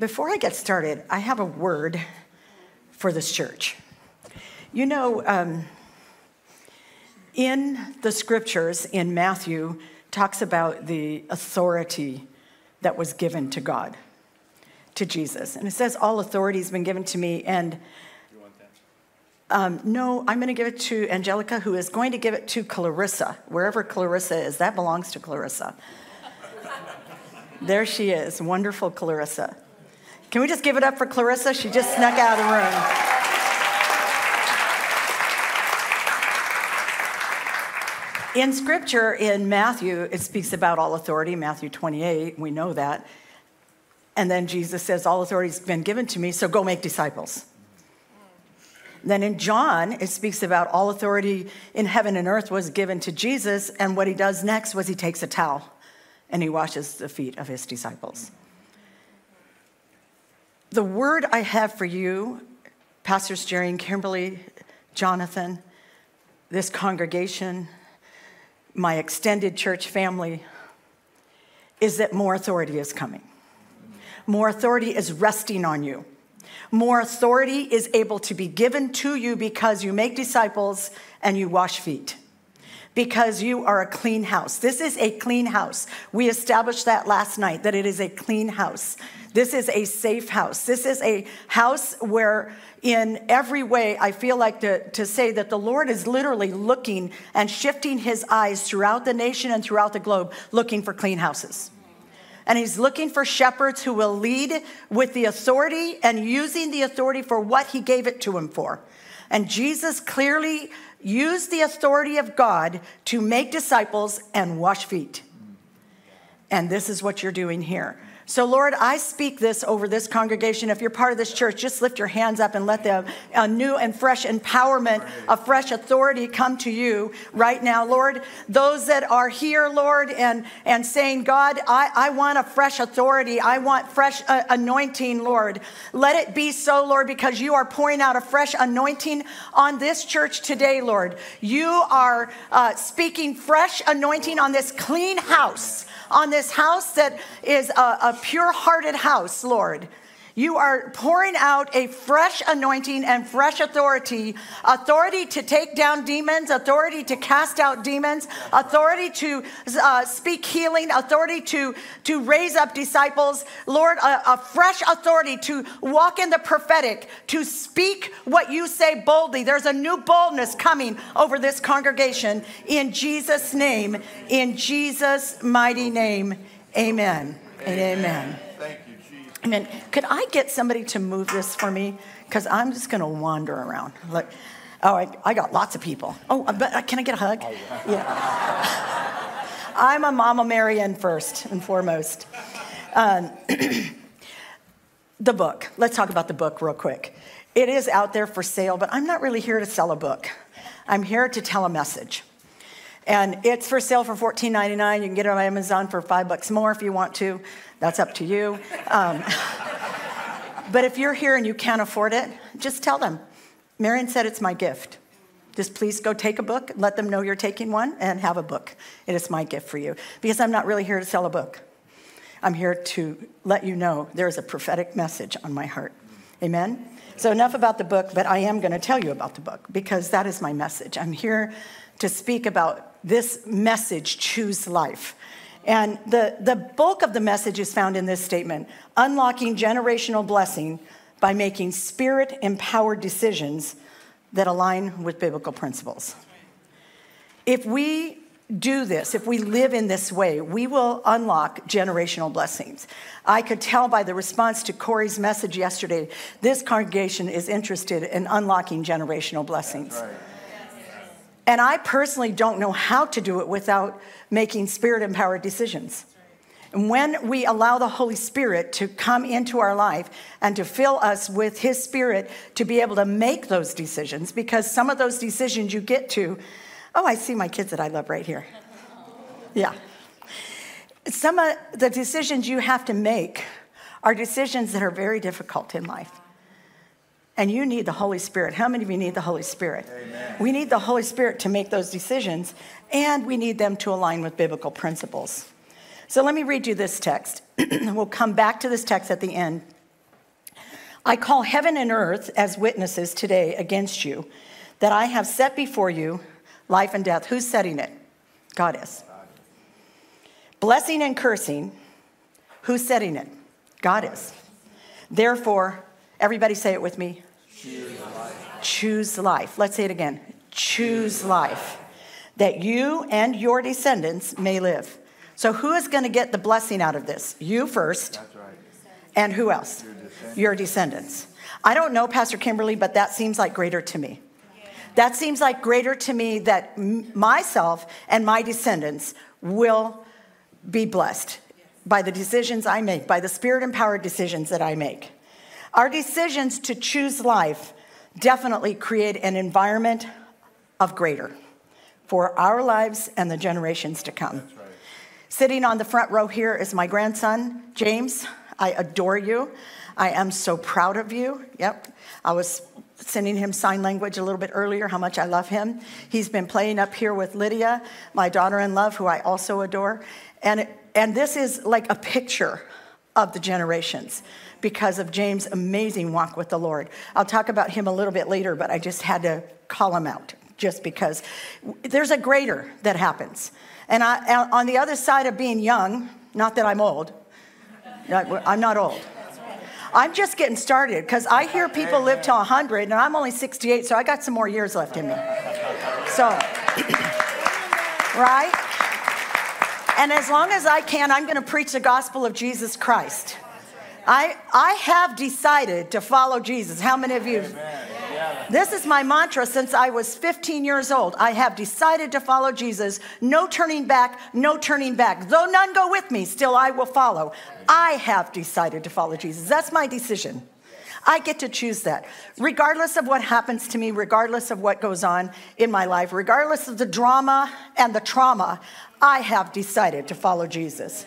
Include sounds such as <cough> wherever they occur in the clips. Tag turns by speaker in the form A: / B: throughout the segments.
A: before I get started, I have a word for this church. You know, um, in the scriptures, in Matthew, talks about the authority that was given to God, to Jesus. And it says, All authority has been given to me. And um, no, I'm going to give it to Angelica, who is going to give it to Clarissa, wherever Clarissa is. That belongs to Clarissa. <laughs> there she is, wonderful Clarissa. Can we just give it up for Clarissa? She just snuck out of the room. In scripture, in Matthew, it speaks about all authority, Matthew 28, we know that. And then Jesus says, All authority has been given to me, so go make disciples. Then in John, it speaks about all authority in heaven and earth was given to Jesus, and what he does next was he takes a towel and he washes the feet of his disciples. The word I have for you, Pastors Jerry and Kimberly, Jonathan, this congregation, my extended church family is that more authority is coming. More authority is resting on you. More authority is able to be given to you because you make disciples and you wash feet. Because you are a clean house. This is a clean house. We established that last night, that it is a clean house. This is a safe house. This is a house where in every way, I feel like to, to say that the Lord is literally looking and shifting his eyes throughout the nation and throughout the globe, looking for clean houses. And he's looking for shepherds who will lead with the authority and using the authority for what he gave it to him for. And Jesus clearly used the authority of God to make disciples and wash feet. And this is what you're doing here. So, Lord, I speak this over this congregation. If you're part of this church, just lift your hands up and let the a new and fresh empowerment, a fresh authority come to you right now, Lord. Those that are here, Lord, and, and saying, God, I, I want a fresh authority. I want fresh uh, anointing, Lord. Let it be so, Lord, because you are pouring out a fresh anointing on this church today, Lord. You are uh, speaking fresh anointing on this clean house on this house that is a, a pure hearted house, Lord. You are pouring out a fresh anointing and fresh authority authority to take down demons, authority to cast out demons, authority to uh, speak healing, authority to, to raise up disciples. Lord, a, a fresh authority to walk in the prophetic, to speak what you say boldly. There's a new boldness coming over this congregation in Jesus' name, in Jesus' mighty name. Amen, and amen. I mean, could I get somebody to move this for me? Because I'm just going to wander around. Look, oh, I, I, got lots of people. Oh, but can I get a hug? Oh, yeah. yeah. <laughs> I'm a Mama Marion first and foremost. Um, <clears throat> the book. Let's talk about the book real quick. It is out there for sale, but I'm not really here to sell a book. I'm here to tell a message. And it's for sale for $14.99. You can get it on Amazon for five bucks more if you want to. That's up to you. Um, <laughs> but if you're here and you can't afford it, just tell them. Marion said it's my gift. Just please go take a book, let them know you're taking one, and have a book. It is my gift for you. Because I'm not really here to sell a book. I'm here to let you know there is a prophetic message on my heart. Amen? So, enough about the book, but I am going to tell you about the book because that is my message. I'm here to speak about this message choose life. And the, the bulk of the message is found in this statement unlocking generational blessing by making spirit empowered decisions that align with biblical principles. If we do this, if we live in this way, we will unlock generational blessings. I could tell by the response to Corey's message yesterday, this congregation is interested in unlocking generational blessings. Right. And I personally don't know how to do it without making spirit empowered decisions. And when we allow the Holy Spirit to come into our life and to fill us with His Spirit to be able to make those decisions, because some of those decisions you get to, oh, I see my kids that I love right here. Yeah. Some of the decisions you have to make are decisions that are very difficult in life. And you need the Holy Spirit. How many of you need the Holy Spirit? Amen. We need the Holy Spirit to make those decisions, and we need them to align with biblical principles. So let me read you this text. <clears throat> we'll come back to this text at the end. I call heaven and earth as witnesses today against you that I have set before you life and death. Who's setting it? God is. Blessing and cursing. Who's setting it? God is. Therefore, everybody say it with me. Choose life. Choose life. Let's say it again. Choose life. That you and your descendants may live. So, who is going to get the blessing out of this? You first. Right. And who else? Your descendants. your descendants. I don't know, Pastor Kimberly, but that seems like greater to me. That seems like greater to me that myself and my descendants will be blessed by the decisions I make, by the spirit empowered decisions that I make. Our decisions to choose life definitely create an environment of greater for our lives and the generations to come. Right. Sitting on the front row here is my grandson, James. I adore you. I am so proud of you. Yep. I was sending him sign language a little bit earlier, how much I love him. He's been playing up here with Lydia, my daughter in love, who I also adore. And, and this is like a picture of the generations because of James' amazing walk with the Lord. I'll talk about him a little bit later, but I just had to call him out just because there's a greater that happens. And I, uh, on the other side of being young, not that I'm old, <laughs> I'm not old. I'm just getting started because I hear people live till 100 and I'm only 68, so I got some more years left in me. So, <clears throat> right? And as long as I can, I'm going to preach the gospel of Jesus Christ. I, I have decided to follow Jesus. How many of you? This is my mantra since I was 15 years old. I have decided to follow Jesus. No turning back, no turning back. Though none go with me, still I will follow. I have decided to follow Jesus. That's my decision. I get to choose that. Regardless of what happens to me, regardless of what goes on in my life, regardless of the drama and the trauma, I have decided to follow Jesus.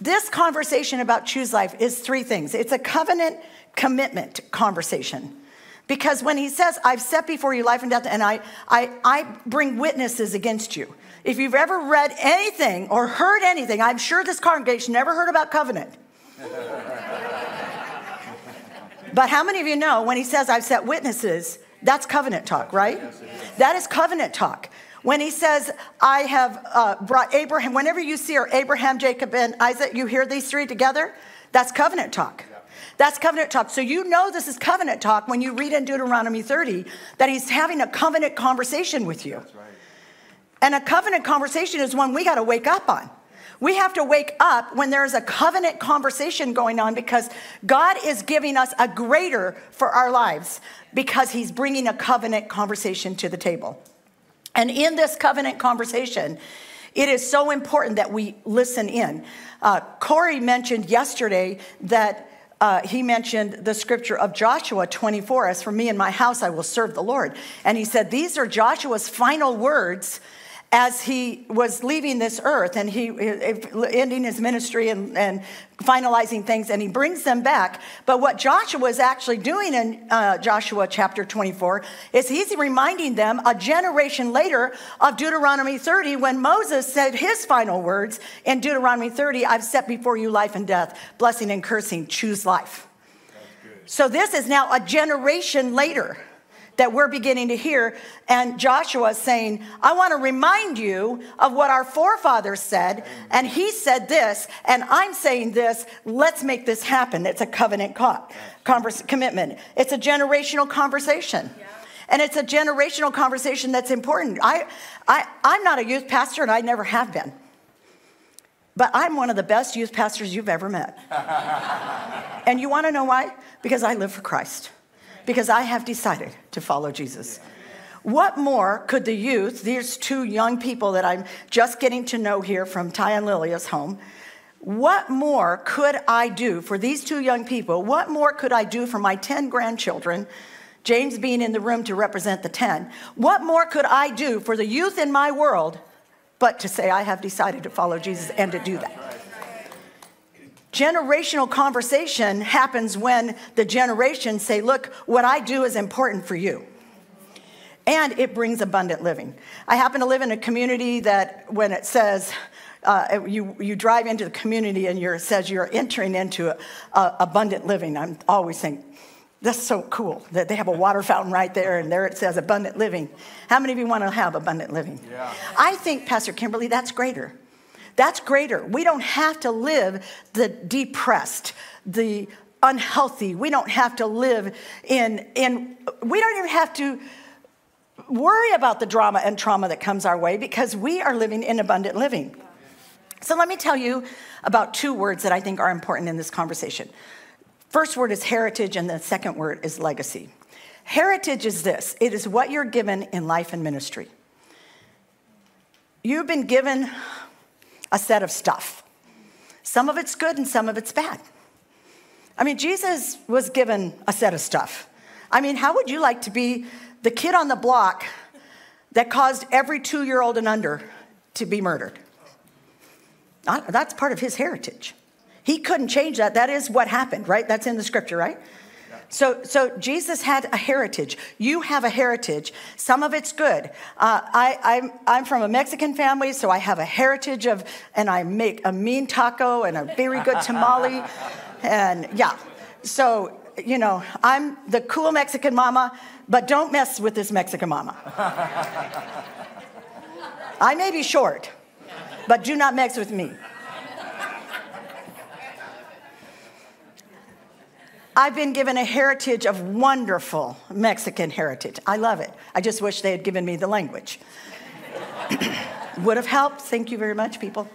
A: This conversation about choose life is three things it's a covenant commitment conversation. Because when he says, I've set before you life and death, and I, I, I bring witnesses against you. If you've ever read anything or heard anything, I'm sure this congregation never heard about covenant. <laughs> but how many of you know when he says, I've set witnesses, that's covenant talk, right? That is covenant talk. When he says, I have uh, brought Abraham, whenever you see Abraham, Jacob, and Isaac, you hear these three together, that's covenant talk. That's covenant talk. So you know this is covenant talk when you read in Deuteronomy 30 that he's having a covenant conversation with you. Right. And a covenant conversation is one we got to wake up on. We have to wake up when there's a covenant conversation going on because God is giving us a greater for our lives because he's bringing a covenant conversation to the table. And in this covenant conversation, it is so important that we listen in. Uh, Corey mentioned yesterday that uh, he mentioned the scripture of Joshua 24 As for me and my house, I will serve the Lord. And he said, These are Joshua's final words as he was leaving this earth and he ending his ministry and, and finalizing things and he brings them back. But what joshua is actually doing in uh, joshua chapter 24 is he's reminding them a generation later of deuteronomy 30 when moses said his final words in deuteronomy 30 i've set before you life and death blessing and cursing choose life. So this is now a generation later that we're beginning to hear. And Joshua is saying, I want to remind you of what our forefathers said. And he said this, and I'm saying this. Let's make this happen. It's a covenant co- converse, commitment, it's a generational conversation. Yeah. And it's a generational conversation that's important. I, I, I'm not a youth pastor, and I never have been. But I'm one of the best youth pastors you've ever met. <laughs> and you want to know why? Because I live for Christ because I have decided to follow Jesus. What more could the youth, these two young people that I'm just getting to know here from Ty and Lilia's home, what more could I do for these two young people? What more could I do for my 10 grandchildren? James being in the room to represent the 10. What more could I do for the youth in my world but to say, I have decided to follow Jesus and to do that? Generational conversation happens when the generations say, Look, what I do is important for you. And it brings abundant living. I happen to live in a community that when it says, uh, you, you drive into the community and it says you're entering into a, a abundant living. I'm always saying, that's so cool that they have a water fountain right there and there it says abundant living. How many of you want to have abundant living? Yeah. I think, Pastor Kimberly, that's greater. That's greater. We don't have to live the depressed, the unhealthy. We don't have to live in, in we don't even have to worry about the drama and trauma that comes our way because we are living in abundant living. So let me tell you about two words that I think are important in this conversation. First word is heritage, and the second word is legacy. Heritage is this it is what you're given in life and ministry. You've been given a set of stuff. Some of it's good and some of it's bad. I mean, Jesus was given a set of stuff. I mean, how would you like to be the kid on the block that caused every two year old and under to be murdered? That's part of his heritage. He couldn't change that. That is what happened, right? That's in the scripture, right? So, so Jesus had a heritage. You have a heritage. Some of it's good. Uh, I, I'm, I'm from a Mexican family, so I have a heritage of, and I make a mean taco and a very good tamale. and yeah, so, you know, I'm the cool Mexican mama, but don't mess with this Mexican mama. <laughs> I may be short, but do not mess with me. I've been given a heritage of wonderful Mexican heritage. I love it. I just wish they had given me the language. <clears throat> Would have helped. Thank you very much, people.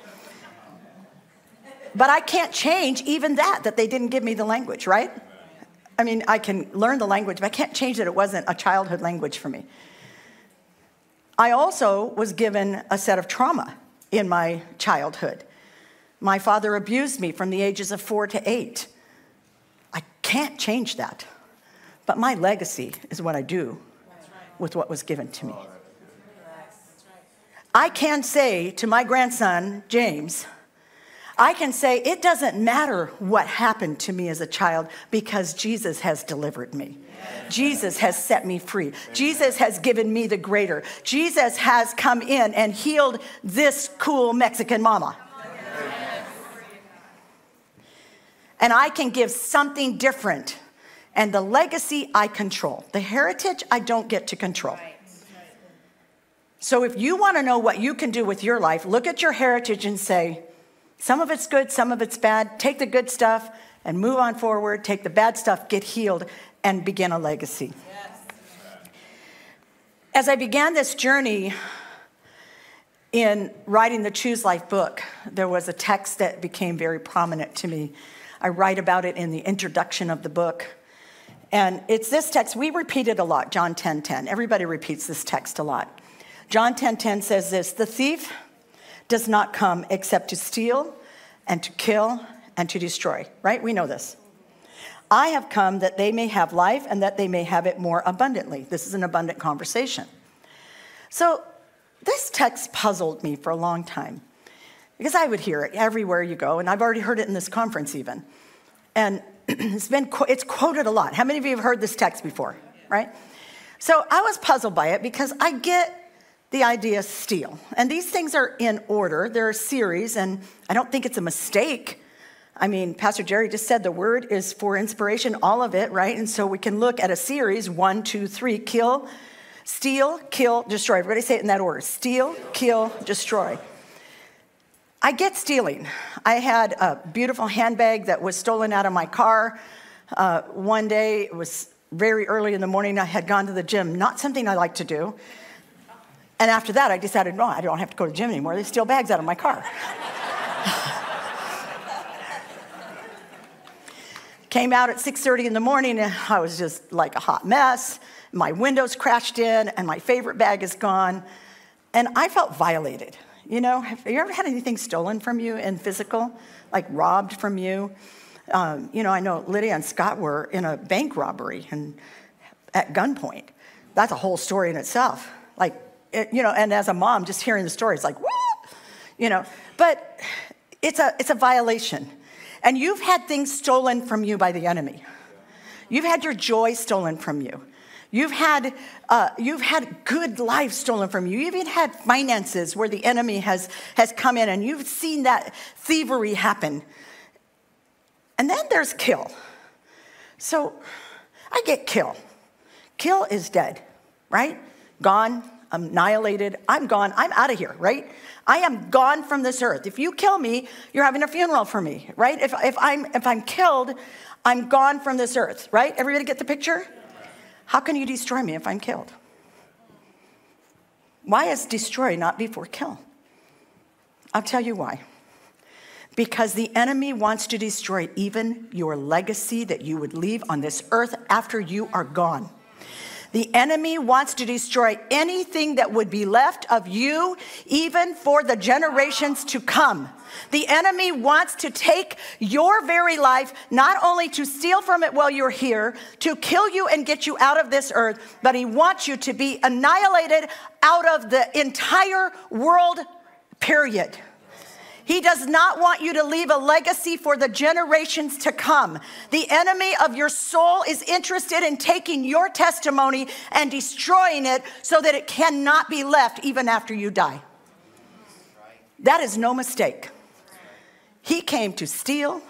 A: But I can't change even that, that they didn't give me the language, right? I mean, I can learn the language, but I can't change that it wasn't a childhood language for me. I also was given a set of trauma in my childhood. My father abused me from the ages of four to eight can't change that. But my legacy is what I do with what was given to me. I can say to my grandson, James, I can say it doesn't matter what happened to me as a child because Jesus has delivered me. Jesus has set me free. Jesus has given me the greater. Jesus has come in and healed this cool Mexican mama. And I can give something different. And the legacy I control. The heritage I don't get to control. So if you want to know what you can do with your life, look at your heritage and say, some of it's good, some of it's bad. Take the good stuff and move on forward. Take the bad stuff, get healed, and begin a legacy. Yes. As I began this journey in writing the Choose Life book, there was a text that became very prominent to me I write about it in the introduction of the book. And it's this text, we repeat it a lot, John 10 10. Everybody repeats this text a lot. John 10 10 says this The thief does not come except to steal and to kill and to destroy, right? We know this. I have come that they may have life and that they may have it more abundantly. This is an abundant conversation. So, this text puzzled me for a long time. Because I would hear it everywhere you go, and I've already heard it in this conference even. And <clears throat> it's been it's quoted a lot. How many of you have heard this text before, right? So I was puzzled by it because I get the idea steal. And these things are in order. They're a series, and I don't think it's a mistake. I mean, Pastor Jerry just said the word is for inspiration, all of it, right? And so we can look at a series one, two, three kill, steal, kill, destroy. Everybody say it in that order steal, kill, destroy. I get stealing. I had a beautiful handbag that was stolen out of my car. Uh, one day, it was very early in the morning, I had gone to the gym, not something I like to do. And after that, I decided, no, I don't have to go to the gym anymore. They steal bags out of my car. <laughs> Came out at 6:30 in the morning, and I was just like a hot mess. My windows crashed in, and my favorite bag is gone. And I felt violated. You know, have you ever had anything stolen from you in physical, like robbed from you? Um, you know, I know Lydia and Scott were in a bank robbery and at gunpoint. That's a whole story in itself. Like, it, you know, and as a mom, just hearing the story, it's like? You know, but it's a, it's a violation. And you've had things stolen from you by the enemy. You've had your joy stolen from you. You've had, uh, you've had good life stolen from you. You've even had finances where the enemy has, has come in and you've seen that thievery happen. And then there's kill. So I get kill. Kill is dead, right? Gone, annihilated. I'm gone. I'm out of here, right? I am gone from this earth. If you kill me, you're having a funeral for me, right? If, if, I'm, if I'm killed, I'm gone from this earth, right? Everybody get the picture? How can you destroy me if I'm killed? Why is destroy not before kill? I'll tell you why. Because the enemy wants to destroy even your legacy that you would leave on this earth after you are gone. The enemy wants to destroy anything that would be left of you, even for the generations to come. The enemy wants to take your very life, not only to steal from it while you're here, to kill you and get you out of this earth, but he wants you to be annihilated out of the entire world, period. He does not want you to leave a legacy for the generations to come. The enemy of your soul is interested in taking your testimony and destroying it so that it cannot be left even after you die. That is no mistake. He came to steal,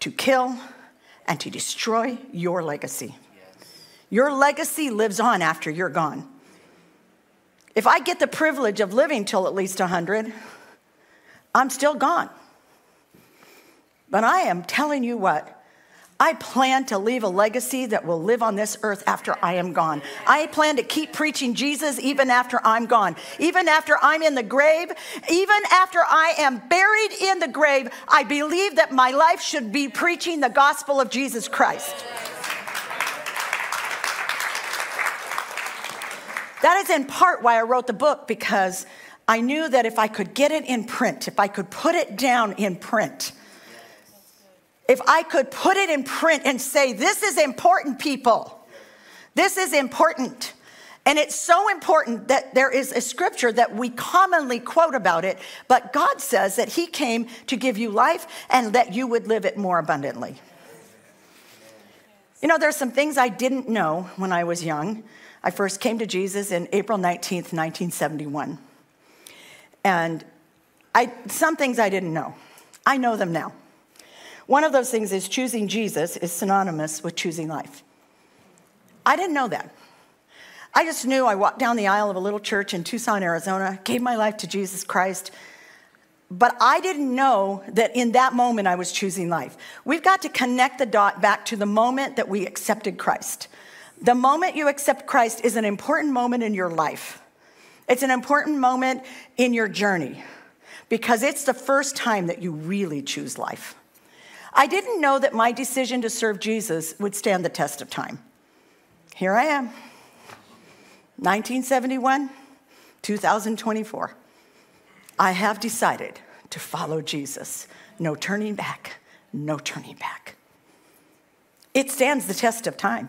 A: to kill, and to destroy your legacy. Your legacy lives on after you're gone. If I get the privilege of living till at least 100, I'm still gone. But I am telling you what, I plan to leave a legacy that will live on this earth after I am gone. I plan to keep preaching Jesus even after I'm gone. Even after I'm in the grave, even after I am buried in the grave, I believe that my life should be preaching the gospel of Jesus Christ. That is in part why I wrote the book because I knew that if I could get it in print, if I could put it down in print, if I could put it in print and say, This is important, people, this is important. And it's so important that there is a scripture that we commonly quote about it, but God says that He came to give you life and that you would live it more abundantly. You know, there's some things I didn't know when I was young. I first came to Jesus in April 19th, 1971. And I, some things I didn't know. I know them now. One of those things is choosing Jesus is synonymous with choosing life. I didn't know that. I just knew I walked down the aisle of a little church in Tucson, Arizona, gave my life to Jesus Christ, but I didn't know that in that moment I was choosing life. We've got to connect the dot back to the moment that we accepted Christ. The moment you accept Christ is an important moment in your life. It's an important moment in your journey because it's the first time that you really choose life. I didn't know that my decision to serve Jesus would stand the test of time. Here I am, 1971, 2024. I have decided to follow Jesus. No turning back, no turning back. It stands the test of time.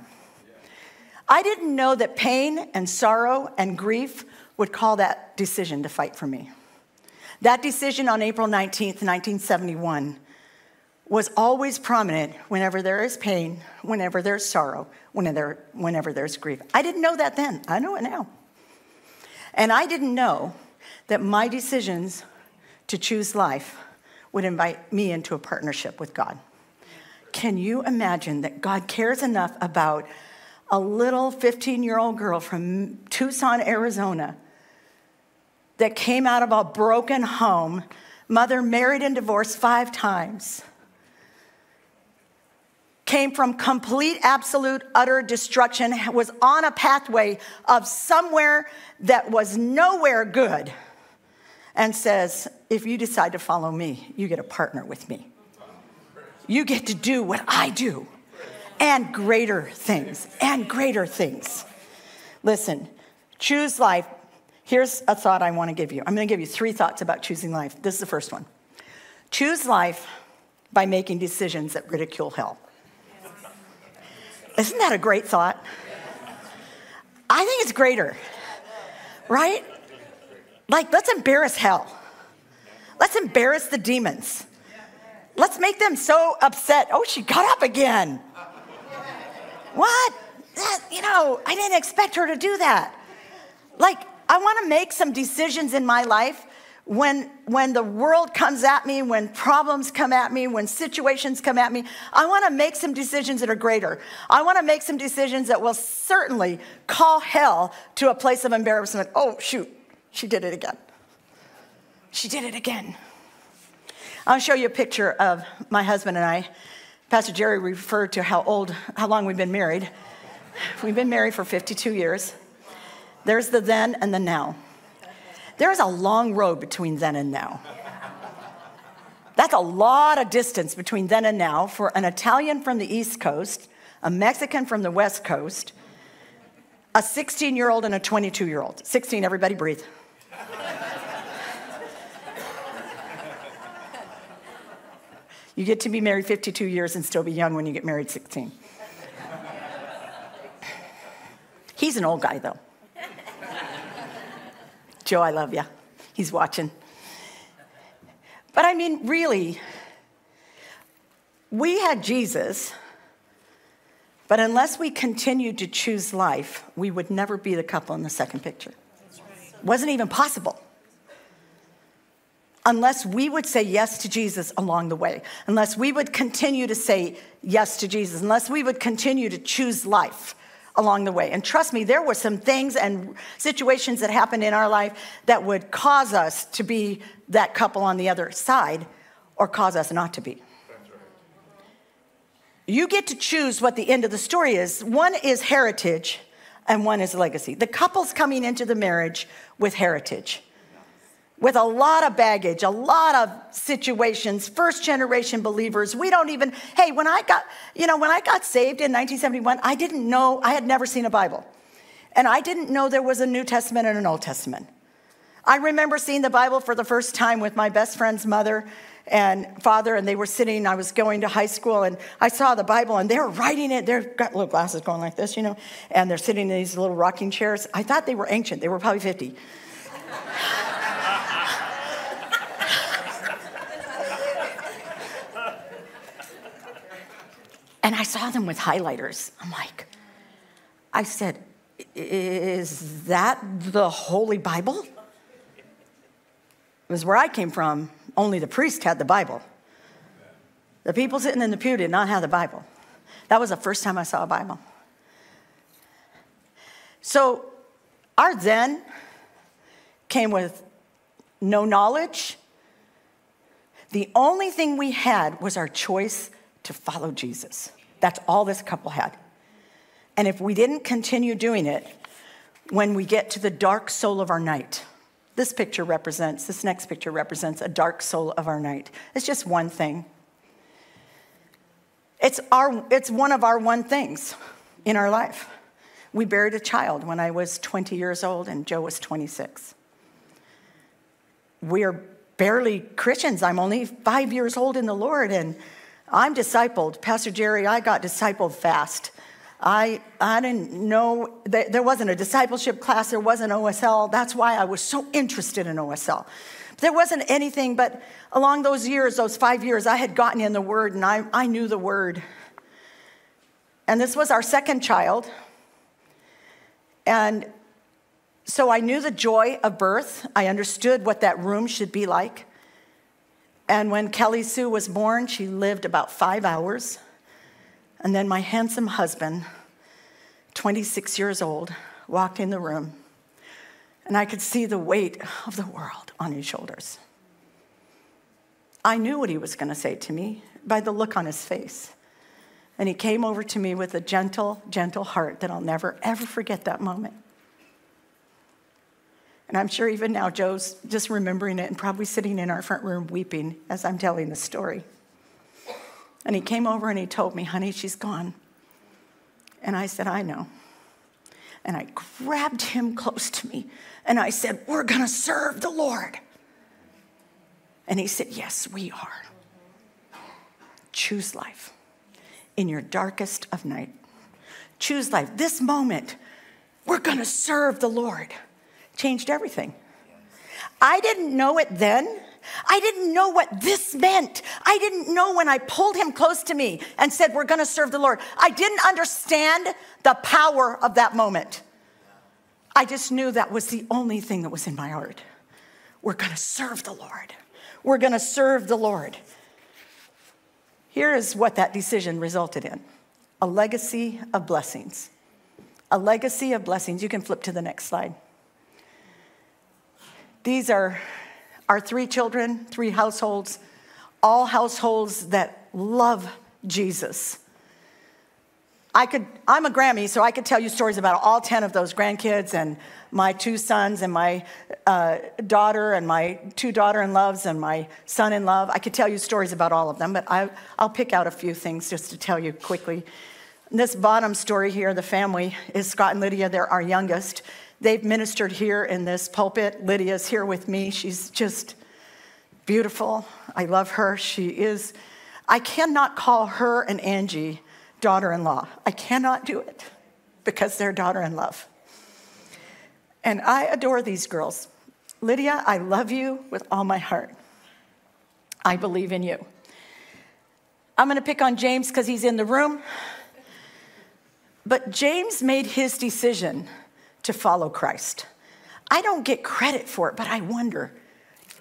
A: I didn't know that pain and sorrow and grief would call that decision to fight for me. That decision on April 19th, 1971, was always prominent whenever there is pain, whenever there's sorrow, whenever, whenever there's grief. I didn't know that then. I know it now. And I didn't know that my decisions to choose life would invite me into a partnership with God. Can you imagine that God cares enough about a little 15 year old girl from Tucson, Arizona, that came out of a broken home, mother married and divorced five times, came from complete, absolute, utter destruction, was on a pathway of somewhere that was nowhere good, and says, If you decide to follow me, you get a partner with me. You get to do what I do, and greater things, and greater things. Listen, choose life Here's a thought I want to give you. I'm going to give you three thoughts about choosing life. This is the first one choose life by making decisions that ridicule hell. Isn't that a great thought? I think it's greater, right? Like, let's embarrass hell. Let's embarrass the demons. Let's make them so upset. Oh, she got up again. What? that, you know, I didn't expect her to do that. Like, I want to make some decisions in my life when, when the world comes at me, when problems come at me, when situations come at me, I want to make some decisions that are greater. I want to make some decisions that will certainly call hell to a place of embarrassment. Oh, shoot, she did it again. She did it again. I'll show you a picture of my husband and I. Pastor Jerry referred to how old, how long we've been married. We've been married for 52 years. There's the then and the now. There's a long road between then and now. That's a lot of distance between then and now for an Italian from the East Coast, a Mexican from the West Coast, a 16 year old and a 22 year old. 16, everybody breathe. you get to be married 52 years and still be young when you get married 16. He's an old guy, though. Joe, I love you. He's watching. But I mean, really, we had Jesus, but unless we continued to choose life, we would never be the couple in the second picture. Wasn't even possible. Unless we would say yes to Jesus along the way, unless we would continue to say yes to Jesus, unless we would continue to choose life along the way. And trust me, there were some things and situations that happened in our life that would cause us to be that couple on the other side or cause us not to be. You get to choose what the end of the story is. One is heritage and one is legacy. The couple's coming into the marriage with heritage with a lot of baggage, a lot of situations, first generation believers. We don't even, hey, when I got, you know, when I got saved in 1971, I didn't know, I had never seen a Bible. And I didn't know there was a New Testament and an Old Testament. I remember seeing the Bible for the first time with my best friend's mother and father, and they were sitting, I was going to high school, and I saw the Bible, and they were writing it. They've got little glasses going like this, you know, and they're sitting in these little rocking chairs. I thought they were ancient, they were probably 50. And I saw them with highlighters. I'm like, I said, Is that the Holy Bible? It was where I came from. Only the priest had the Bible. The people sitting in the pew did not have the Bible. That was the first time I saw a Bible. So, our then came with no knowledge. The only thing we had was our choice to follow Jesus. That's all this couple had. And if we didn't continue doing it, when we get to the dark soul of our night, this picture represents, this next picture represents a dark soul of our night. It's just one thing. It's, our, it's one of our one things in our life. We buried a child when I was 20 years old and Joe was 26. We are barely Christians. I'm only five years old in the Lord, and I'm discipled. Pastor Jerry, I got discipled fast. I, I didn't know, there wasn't a discipleship class, there wasn't OSL. That's why I was so interested in OSL. There wasn't anything, but along those years, those five years, I had gotten in the Word and I, I knew the Word. And this was our second child. And so I knew the joy of birth. I understood what that room should be like. And when Kelly Sue was born, she lived about five hours. And then my handsome husband, 26 years old, walked in the room. And I could see the weight of the world on his shoulders. I knew what he was going to say to me by the look on his face. And he came over to me with a gentle, gentle heart that I'll never, ever forget that moment. And I'm sure even now Joe's just remembering it and probably sitting in our front room weeping as I'm telling the story. And he came over and he told me, honey, she's gone. And I said, I know. And I grabbed him close to me and I said, We're going to serve the Lord. And he said, Yes, we are. Choose life in your darkest of night. Choose life. This moment, we're going to serve the Lord changed everything. I didn't know it then. I didn't know what this meant. I didn't know when I pulled him close to me and said, We're going to serve the Lord. I didn't understand the power of that moment. I just knew that was the only thing that was in my heart. We're going to serve the Lord. We're going to serve the Lord. Here is what that decision resulted in a legacy of blessings. A legacy of blessings. You can flip to the next slide. These are our three children, three households, all households that love Jesus. I could, I'm a Grammy, so I could tell you stories about all 10 of those grandkids and my two sons and my uh, daughter and my two daughter in loves and my son in love. I could tell you stories about all of them, but I, I'll pick out a few things just to tell you quickly. This bottom story here, the family, is Scott and Lydia. They're our youngest. They've ministered here in this pulpit. Lydia's here with me. She's just beautiful. I love her. She is, I cannot call her and Angie daughter in law. I cannot do it because they're daughter in love. And I adore these girls. Lydia, I love you with all my heart. I believe in you. I'm going to pick on James because he's in the room. But James made his decision to follow Christ. I don't get credit for it, but I wonder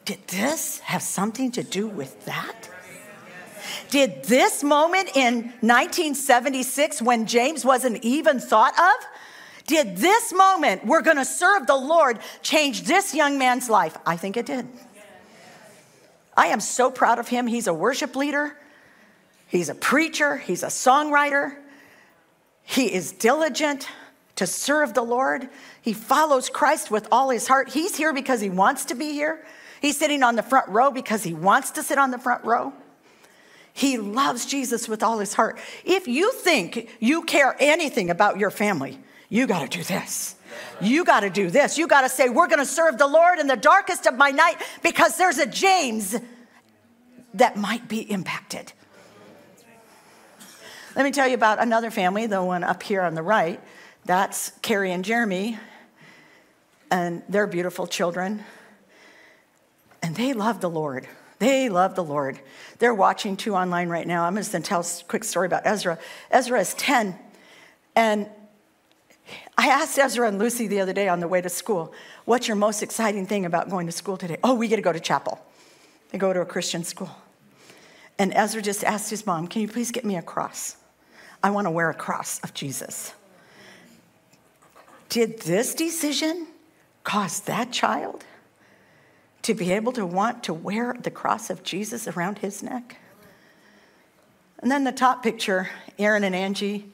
A: did this have something to do with that? Did this moment in 1976, when James wasn't even thought of, did this moment, we're gonna serve the Lord, change this young man's life? I think it did. I am so proud of him. He's a worship leader, he's a preacher, he's a songwriter, he is diligent to serve the Lord. He follows Christ with all his heart. He's here because he wants to be here. He's sitting on the front row because he wants to sit on the front row. He loves Jesus with all his heart. If you think you care anything about your family, you got to do this. You got to do this. You got to say, We're going to serve the Lord in the darkest of my night because there's a James that might be impacted. Let me tell you about another family, the one up here on the right. That's Carrie and Jeremy, and their beautiful children. And they love the Lord. They love the Lord. They're watching too online right now. I'm just going to tell a quick story about Ezra. Ezra is 10. And I asked Ezra and Lucy the other day on the way to school, What's your most exciting thing about going to school today? Oh, we get to go to chapel. They go to a Christian school. And Ezra just asked his mom, Can you please get me a cross? I want to wear a cross of Jesus. Did this decision cause that child to be able to want to wear the cross of Jesus around his neck. And then the top picture, Aaron and Angie,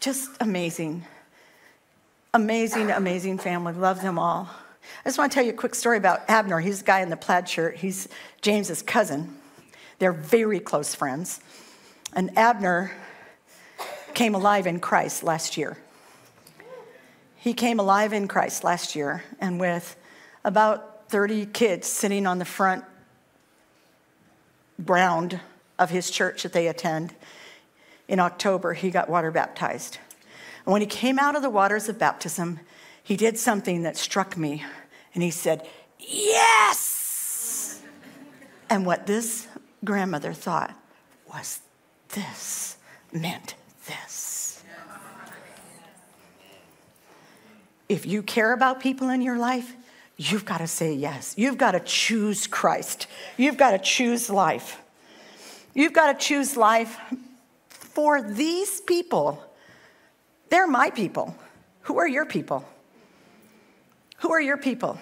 A: just amazing. Amazing, amazing family. Love them all. I just want to tell you a quick story about Abner. He's the guy in the plaid shirt. He's James's cousin. They're very close friends. And Abner came alive in Christ last year. He came alive in Christ last year, and with about 30 kids sitting on the front ground of his church that they attend. In October, he got water baptized. And when he came out of the waters of baptism, he did something that struck me. And he said, Yes! And what this grandmother thought was this meant this. If you care about people in your life, You've got to say yes. You've got to choose Christ. You've got to choose life. You've got to choose life for these people. They're my people. Who are your people? Who are your people?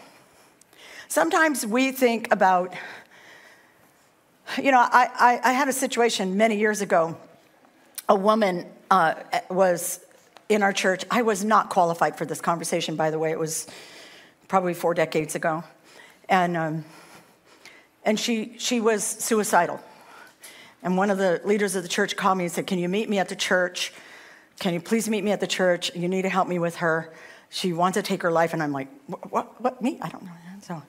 A: Sometimes we think about, you know, I, I, I had a situation many years ago. A woman uh, was in our church. I was not qualified for this conversation, by the way. It was probably four decades ago. And, um, and she, she was suicidal. And one of the leaders of the church called me and said, Can you meet me at the church? Can you please meet me at the church? You need to help me with her. She wants to take her life. And I'm like, What, what, what me? I don't know. So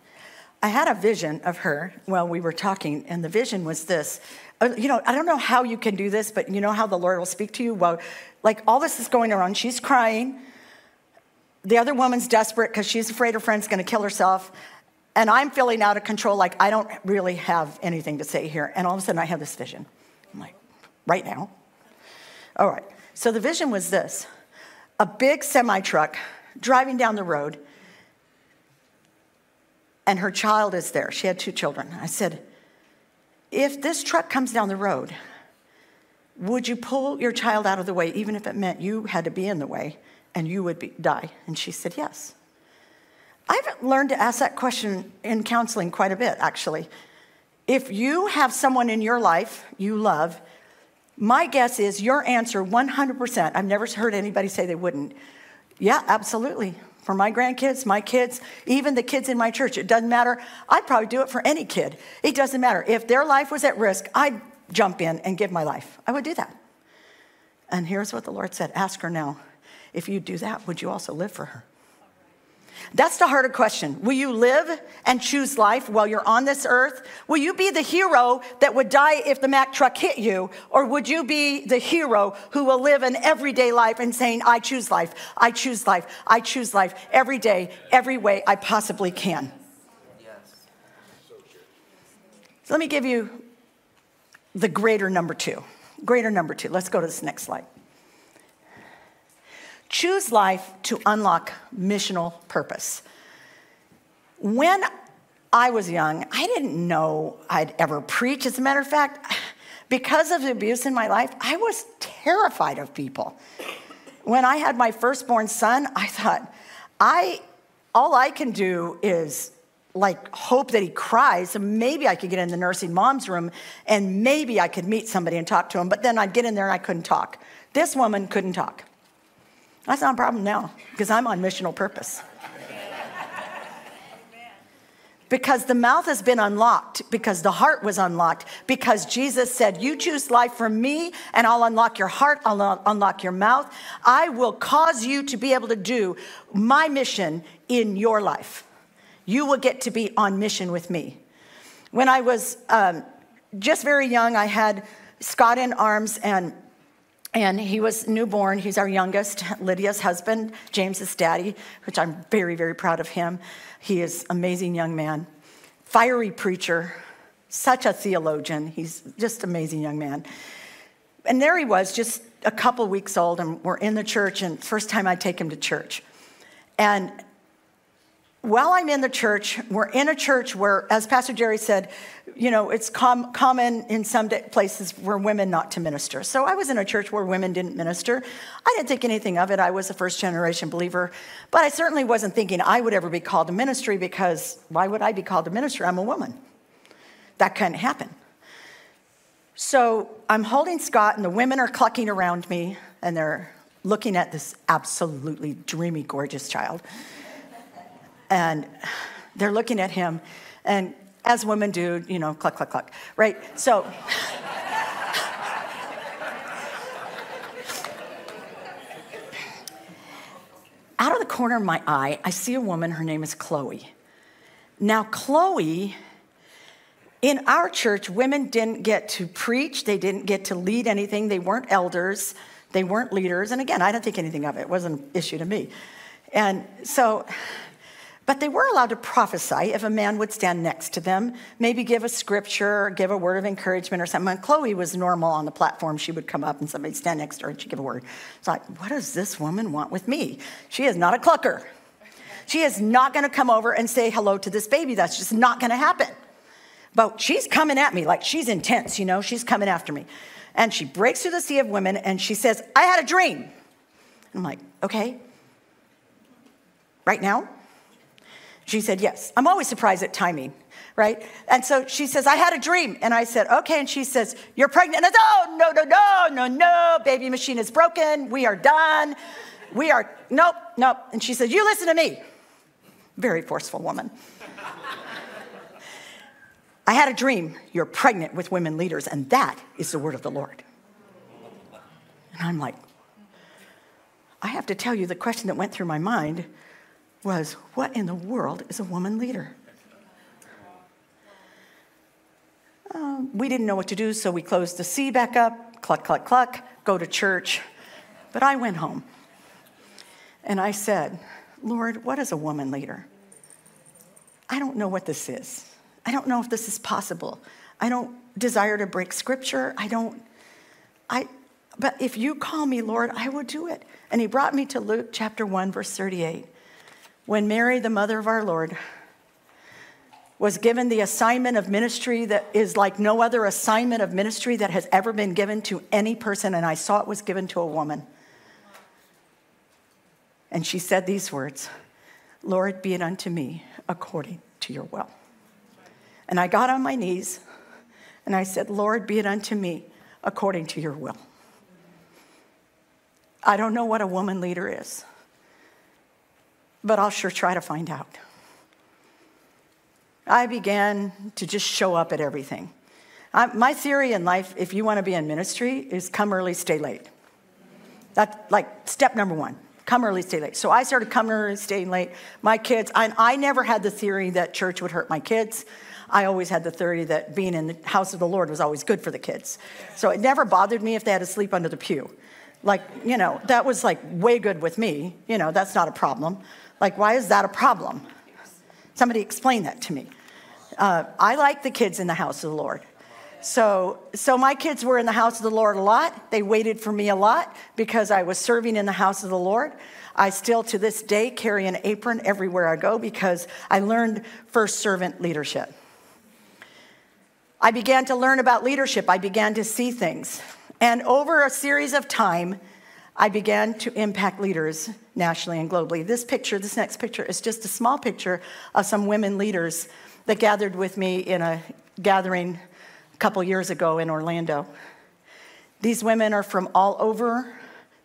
A: I had a vision of her while we were talking, and the vision was this. Uh, you know, I don't know how you can do this, but you know how the Lord will speak to you? Well, like all this is going around. She's crying. The other woman's desperate because she's afraid her friend's going to kill herself. And I'm feeling out of control, like I don't really have anything to say here. And all of a sudden, I have this vision. I'm like, right now? All right. So the vision was this a big semi truck driving down the road, and her child is there. She had two children. I said, if this truck comes down the road, would you pull your child out of the way, even if it meant you had to be in the way and you would be, die? And she said, Yes. I've learned to ask that question in counseling quite a bit, actually. If you have someone in your life you love, my guess is your answer 100%, I've never heard anybody say they wouldn't. Yeah, absolutely. For my grandkids, my kids, even the kids in my church, it doesn't matter. I'd probably do it for any kid. It doesn't matter. If their life was at risk, I'd jump in and give my life. I would do that. And here's what the Lord said Ask her now. If you do that, would you also live for her? That's the harder question. Will you live and choose life while you're on this earth? Will you be the hero that would die if the Mack truck hit you? Or would you be the hero who will live an everyday life and saying, I choose life, I choose life, I choose life every day, every way I possibly can? So let me give you the greater number two. Greater number two. Let's go to this next slide. Choose life to unlock missional purpose. When I was young, I didn't know I'd ever preach. As a matter of fact, because of the abuse in my life, I was terrified of people. When I had my firstborn son, I thought, I all I can do is like hope that he cries and maybe i could get in the nursing mom's room and maybe i could meet somebody and talk to him but then i'd get in there and i couldn't talk this woman couldn't talk that's not a problem now because i'm on missional purpose. Because the mouth has been unlocked because the heart was unlocked because jesus said you choose life for me and i'll unlock your heart i'll unlock your mouth. I will cause you to be able to do my mission in your life. You will get to be on mission with me. When I was um, just very young, I had Scott in arms and and he was newborn. He's our youngest, Lydia's husband, James's daddy, which I'm very, very proud of him. He is amazing young man, fiery preacher, such a theologian. He's just amazing young man. And there he was, just a couple weeks old, and we're in the church, and first time I take him to church. And while I'm in the church, we're in a church where, as Pastor Jerry said, you know, it's com- common in some places where women not to minister. So I was in a church where women didn't minister. I didn't think anything of it. I was a first generation believer, but I certainly wasn't thinking I would ever be called to ministry because why would I be called to ministry? I'm a woman. That couldn't happen. So I'm holding Scott, and the women are clucking around me, and they're looking at this absolutely dreamy, gorgeous child and they're looking at him, and as women do, you know, cluck, cluck, cluck, right? So, <laughs> out of the corner of my eye, I see a woman, her name is Chloe. Now, Chloe, in our church, women didn't get to preach, they didn't get to lead anything, they weren't elders, they weren't leaders. And again, I don't think anything of it, it wasn't an issue to me. And so, but they were allowed to prophesy if a man would stand next to them, maybe give a scripture, or give a word of encouragement or something. Chloe was normal on the platform. She would come up and somebody'd stand next to her and she'd give a word. It's like, what does this woman want with me? She is not a clucker. She is not going to come over and say hello to this baby. That's just not going to happen. But she's coming at me like she's intense, you know, she's coming after me. And she breaks through the sea of women and she says, I had a dream. I'm like, okay. Right now? She said, Yes. I'm always surprised at timing, right? And so she says, I had a dream. And I said, Okay. And she says, You're pregnant. And I said, Oh, no, no, no, no, no. Baby machine is broken. We are done. We are, nope, nope. And she said, You listen to me. Very forceful woman. I had a dream. You're pregnant with women leaders, and that is the word of the Lord. And I'm like, I have to tell you the question that went through my mind was what in the world is a woman leader? Um, we didn't know what to do, so we closed the sea back up, cluck, cluck, cluck, go to church. But I went home and I said, Lord, what is a woman leader? I don't know what this is. I don't know if this is possible. I don't desire to break scripture. I don't, I, but if you call me Lord, I will do it. And he brought me to Luke chapter 1, verse 38. When Mary, the mother of our Lord, was given the assignment of ministry that is like no other assignment of ministry that has ever been given to any person, and I saw it was given to a woman. And she said these words Lord, be it unto me according to your will. And I got on my knees and I said, Lord, be it unto me according to your will. I don't know what a woman leader is, but I'll sure try to find out. I began to just show up at everything. I, my theory in life, if you want to be in ministry, is come early, stay late. That's like step number one come early, stay late. So I started coming early, staying late. My kids, I, I never had the theory that church would hurt my kids. I always had the theory that being in the house of the Lord was always good for the kids. So it never bothered me if they had to sleep under the pew. Like, you know, that was like way good with me. You know, that's not a problem. Like, why is that a problem? Somebody explain that to me. Uh, I like the kids in the house of the Lord. So, so my kids were in the house of the Lord a lot. They waited for me a lot because I was serving in the house of the Lord. I still to this day carry an apron everywhere I go because I learned first servant leadership. I began to learn about leadership. I began to see things. And over a series of time, I began to impact leaders nationally and globally. This picture, this next picture, is just a small picture of some women leaders that gathered with me in a gathering a couple years ago in Orlando. These women are from all over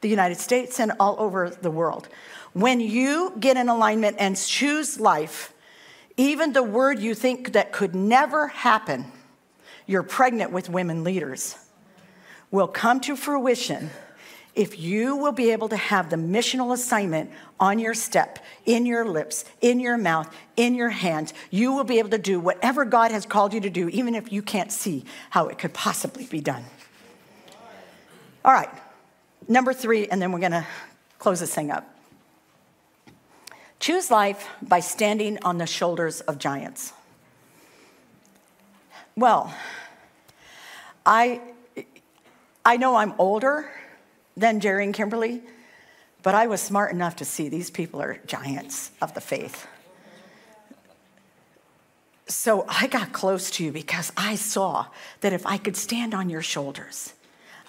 A: the United States and all over the world. When you get in alignment and choose life, even the word you think that could never happen, you're pregnant with women leaders, will come to fruition if you will be able to have the missional assignment on your step, in your lips, in your mouth, in your hands, you will be able to do whatever God has called you to do, even if you can't see how it could possibly be done. All right, number three, and then we're gonna close this thing up. Choose life by standing on the shoulders of giants. Well, I, I know I'm older than Jerry and Kimberly, but I was smart enough to see these people are giants of the faith. So I got close to you because I saw that if I could stand on your shoulders,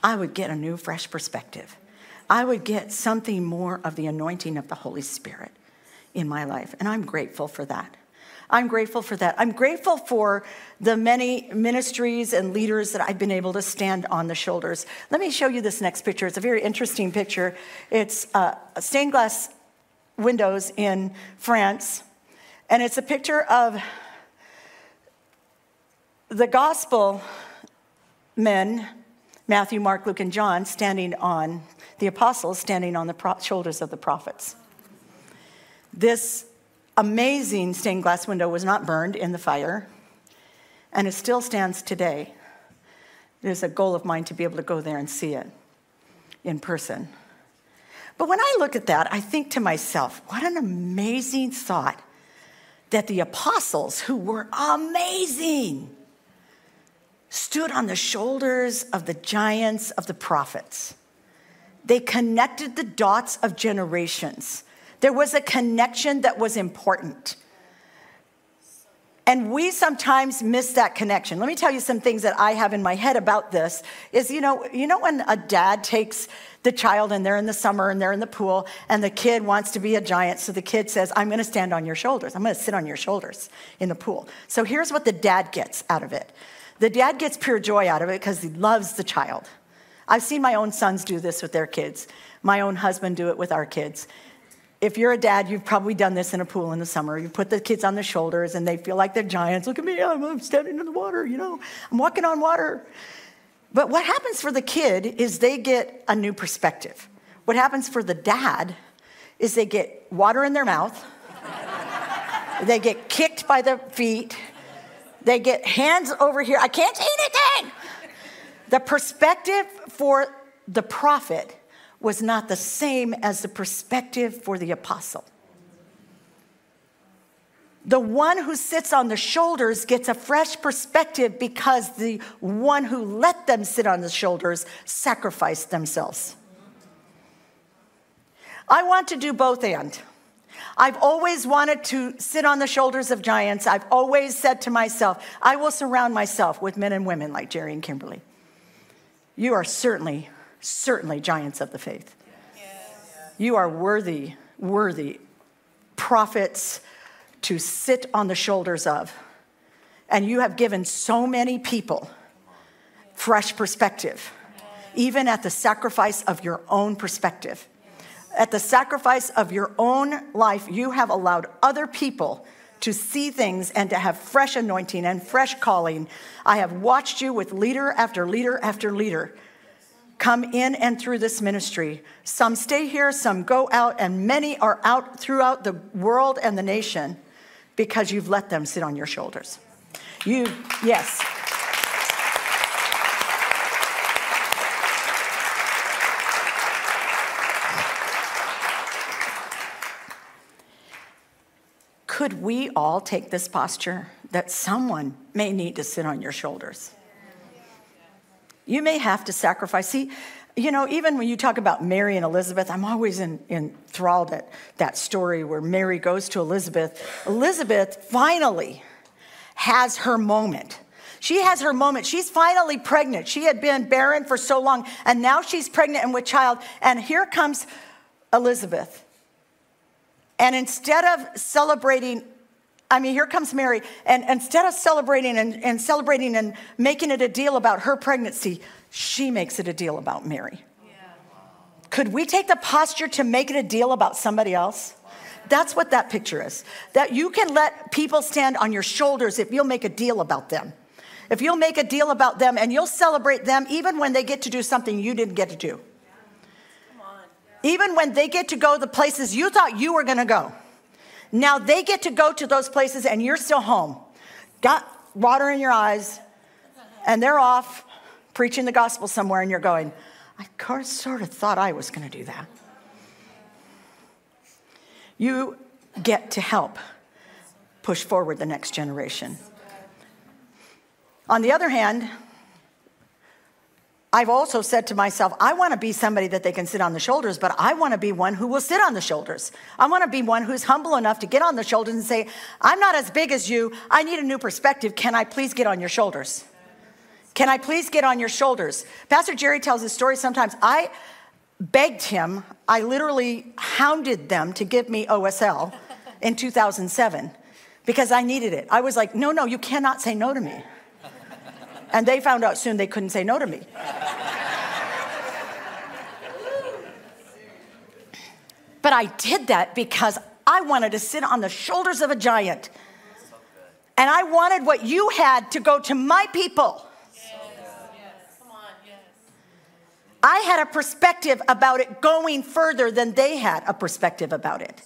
A: I would get a new, fresh perspective. I would get something more of the anointing of the Holy Spirit in my life. And I'm grateful for that. I'm grateful for that. I'm grateful for the many ministries and leaders that I've been able to stand on the shoulders. Let me show you this next picture. It's a very interesting picture. It's uh, stained glass windows in France, and it's a picture of the gospel men, Matthew, Mark, Luke, and John, standing on the apostles, standing on the pro- shoulders of the prophets. This amazing stained glass window was not burned in the fire, and it still stands today. It is a goal of mine to be able to go there and see it in person. But when I look at that, I think to myself, what an amazing thought that the apostles, who were amazing, stood on the shoulders of the giants of the prophets. They connected the dots of generations there was a connection that was important. And we sometimes miss that connection. Let me tell you some things that I have in my head about this is you know, you know when a dad takes the child and they're in the summer and they're in the pool and the kid wants to be a giant so the kid says, "I'm going to stand on your shoulders. I'm going to sit on your shoulders in the pool." So here's what the dad gets out of it. The dad gets pure joy out of it because he loves the child. I've seen my own sons do this with their kids. My own husband do it with our kids if you're a dad, you've probably done this in a pool in the summer. You put the kids on the shoulders and they feel like they're giants. Look at me, I'm, standing in the water, you know, I'm walking on water. But what happens for the kid is they get a new perspective. What happens for the dad is they get water in their mouth, <laughs> they get kicked by the feet, they get hands over here. I can't see anything. The perspective for the prophet was not the same as the perspective for the apostle. The one who sits on the shoulders gets a fresh perspective because the one who let them sit on the shoulders sacrificed themselves. I want to do both and. I've always wanted to sit on the shoulders of giants. I've always said to myself, I will surround myself with men and women like Jerry and Kimberly. You are certainly, certainly giants of the faith. You are worthy, worthy prophets to sit on the shoulders of. And you have given so many people fresh perspective, even at the sacrifice of your own perspective at the sacrifice of your own life, you have allowed other people to see things and to have fresh anointing and fresh calling. I have watched you with leader after leader after leader come in and through this ministry. Some stay here, some go out, and many are out throughout the world and the nation because you've let them sit on your shoulders. You, yes. could we all take this posture that someone may need to sit on your shoulders? You may have to sacrifice. See, you know, even when you talk about Mary and Elizabeth, I'm always in, enthralled at that story where Mary goes to Elizabeth. Elizabeth finally has her moment. She has her moment. She's finally pregnant. She had been barren for so long, and now she's pregnant and with child. And here comes Elizabeth. And instead of celebrating, I mean, here comes Mary, and instead of celebrating and, and celebrating and making it a deal about her pregnancy, she makes it a deal about Mary. Could we take the posture to make it a deal about somebody else? That's what that picture is. That you can let people stand on your shoulders if you'll make a deal about them. If you'll make a deal about them and you'll celebrate them even when they get to do something you didn't get to do. Even when they get to go the places you thought you were going to go. Now they get to go to those places and you're still home. Got water in your eyes, and they're off preaching the gospel somewhere, and you're going, I sort of thought I was going to do that. You get to help push forward the next generation. On the other hand, I've also said to myself, I want to be somebody that they can sit on the shoulders, but I want to be one who will sit on the shoulders. I want to be one who's humble enough to get on the shoulders and say, I'm not as big as you. I need a new perspective. Can I please get on your shoulders? Can I please get on your shoulders? Pastor Jerry tells this story sometimes. I begged him, I literally hounded them to give me OSL in 2007 because I needed it. I was like, no, no, you cannot say no to me. And they found out soon they couldn't say no to me. but I did that because I wanted to sit on the shoulders of a giant. And I wanted what you had to go to my people. I had a perspective about it going further than they had a perspective about it.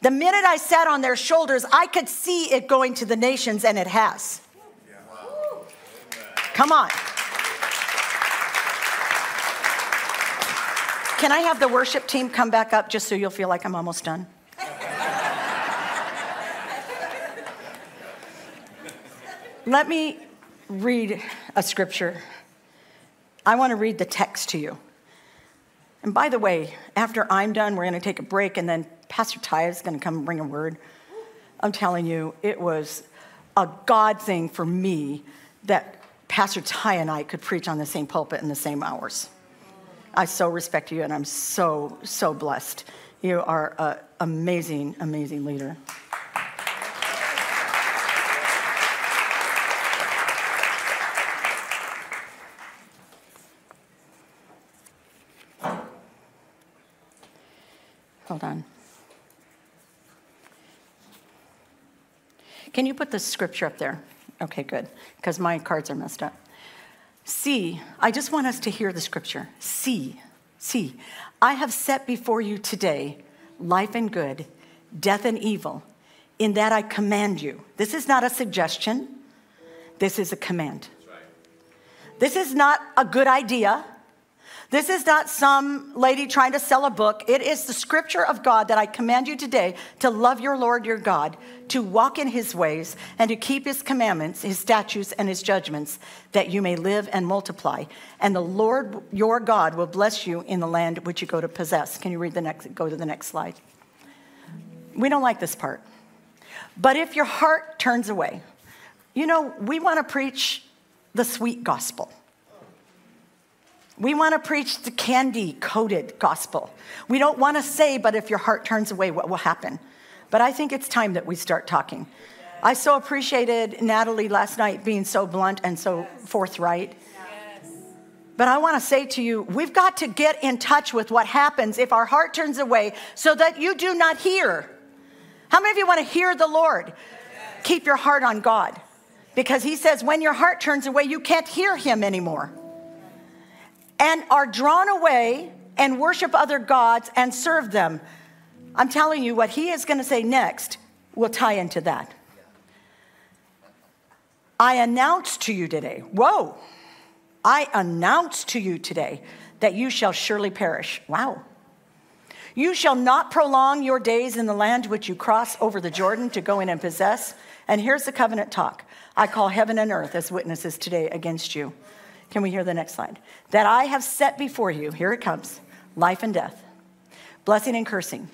A: The minute I sat on their shoulders, I could see it going to the nations, and it has. Come on. Can I have the worship team come back up just so you'll feel like I'm almost done? Let me read a scripture. I want to read the text to you. And by the way, after I'm done, we're going to take a break, and then Pastor Ty is going to come bring a word. I'm telling you, it was a God thing for me that Pastor Ty and I could preach on the same pulpit in the same hours. I so respect you, and I'm so, so blessed. You are an amazing, amazing leader. Hold on. Can you put the scripture up there? Okay, good, because my cards are messed up. See, I just want us to hear the scripture. See, see, I have set before you today life and good, death and evil, in that I command you. This is not a suggestion, this is a command. This is not a good idea. This is not some lady trying to sell a book. It is the scripture of God that I command you today to love your Lord your God, to walk in his ways, and to keep his commandments, his statutes, and his judgments, that you may live and multiply. And the Lord your God will bless you in the land which you go to possess. Can you read the next, go to the next slide? We don't like this part. But if your heart turns away, you know, we want to preach the sweet gospel. We want to preach the candy coated gospel. We don't want to say, but if your heart turns away, what will happen? But I think it's time that we start talking. I so appreciated Natalie last night being so blunt and so forthright. But I want to say to you, we've got to get in touch with what happens if our heart turns away so that you do not hear. How many of you want to hear the Lord? Keep your heart on God. Because he says, when your heart turns away, you can't hear him anymore and are drawn away and worship other gods and serve them. I'm telling you, what he is going to say next will tie into that. I announce to you today, whoa, I announce to you today that you shall surely perish. Wow. You shall not prolong your days in the land which you cross over the Jordan to go in and possess. And here's the covenant talk I call heaven and earth as witnesses today against you. Can we hear the next slide? That I have set before you, here it comes life and death, blessing and cursing.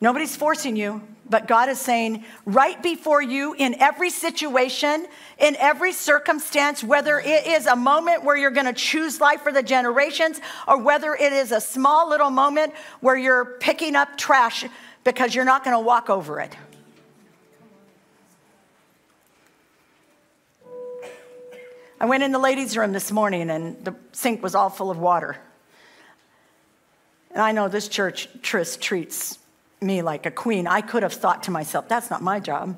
A: Nobody's forcing you, but God is saying right before you in every situation, in every circumstance, whether it is a moment where you're going to choose life for the generations or whether it is a small little moment where you're picking up trash because you're not going to walk over it. I went in the ladies' room this morning and the sink was all full of water. And I know this church Tris treats me like a queen. I could have thought to myself, that's not my job.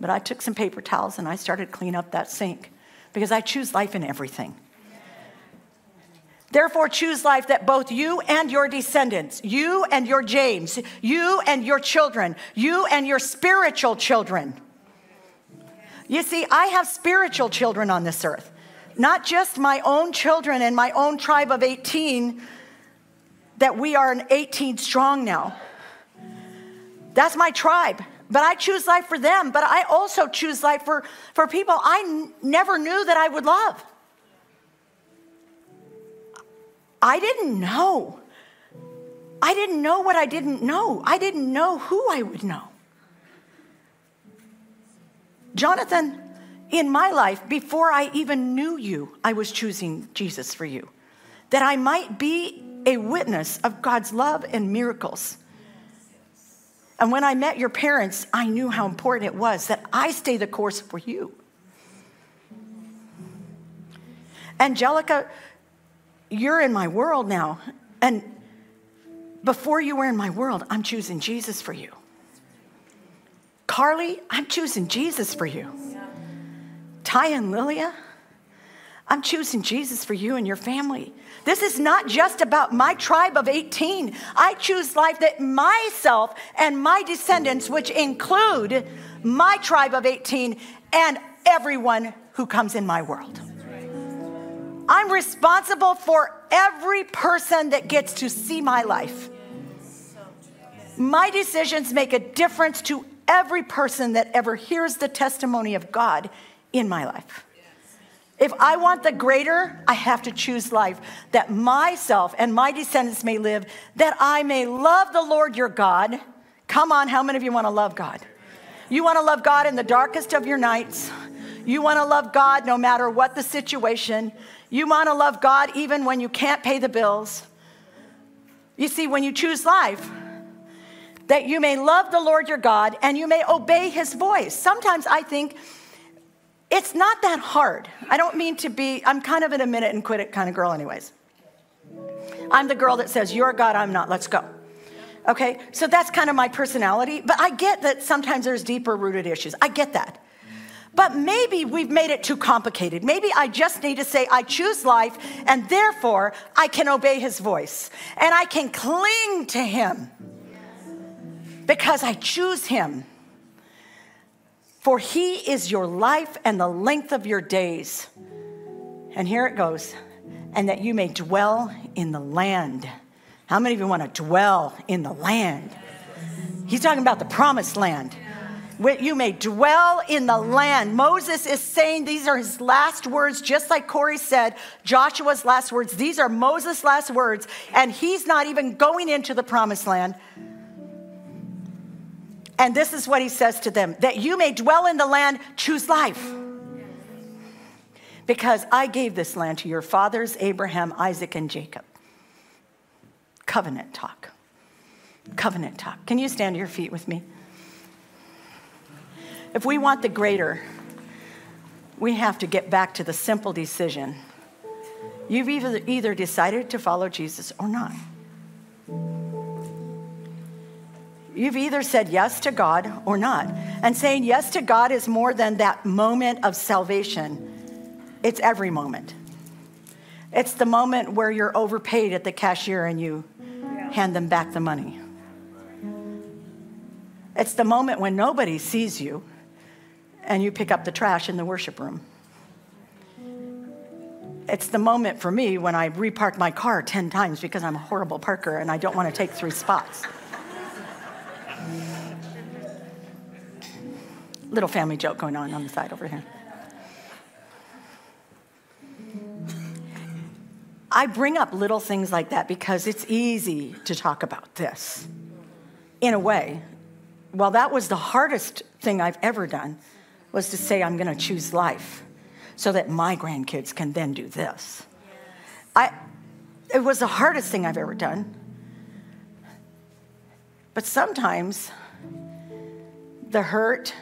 A: But I took some paper towels and I started cleaning up that sink because I choose life in everything. Therefore, choose life that both you and your descendants, you and your James, you and your children, you and your spiritual children, you see, I have spiritual children on this earth, not just my own children and my own tribe of 18, that we are an 18 strong now. That's my tribe. But I choose life for them, but I also choose life for, for people I n- never knew that I would love. I didn't know. I didn't know what I didn't know. I didn't know who I would know. Jonathan, in my life, before I even knew you, I was choosing Jesus for you, that I might be a witness of God's love and miracles. And when I met your parents, I knew how important it was that I stay the course for you. Angelica, you're in my world now. And before you were in my world, I'm choosing Jesus for you. Carly, I'm choosing Jesus for you. Ty and Lilia, I'm choosing Jesus for you and your family. This is not just about my tribe of 18. I choose life that myself and my descendants, which include my tribe of 18 and everyone who comes in my world. I'm responsible for every person that gets to see my life. My decisions make a difference to every person that ever hears the testimony of God in my life. If I want the greater, I have to choose life that myself and my descendants may live, that I may love the Lord your God. Come on, how many of you want to love God? You want to love God in the darkest of your nights. You want to love God no matter what the situation. You want to love God even when you can't pay the bills. You see, when you choose life, that you may love the Lord your God and you may obey his voice. Sometimes I think it's not that hard. I don't mean to be, I'm kind of in a minute and quit it kind of girl, anyways. I'm the girl that says, You're God, I'm not, let's go. Okay, so that's kind of my personality, but I get that sometimes there's deeper rooted issues. I get that. But maybe we've made it too complicated. Maybe I just need to say, I choose life, and therefore I can obey his voice and I can cling to him because I choose him. For he is your life and the length of your days. And here it goes and that you may dwell in the land. How many of you want to dwell in the land? He's talking about the promised land. You may dwell in the land. Moses is saying these are his last words, just like Corey said, Joshua's last words. These are Moses' last words, and he's not even going into the promised land. And this is what he says to them that you may dwell in the land, choose life. Because I gave this land to your fathers, Abraham, Isaac, and Jacob. Covenant talk. Covenant talk. Can you stand to your feet with me? If we want the greater, we have to get back to the simple decision. You've either, either decided to follow Jesus or not. You've either said yes to God or not. And saying yes to God is more than that moment of salvation, it's every moment. It's the moment where you're overpaid at the cashier and you hand them back the money. It's the moment when nobody sees you and you pick up the trash in the worship room. It's the moment for me when I repark my car 10 times because I'm a horrible parker and I don't want to take three spots. Little family joke going on on the side over here. I bring up little things like that because it's easy to talk about this in a way. Well, that was the hardest thing I've ever done was to say, I'm going to choose life so that my grandkids can then do this. I, it was the hardest thing I've ever done. But sometimes the hurt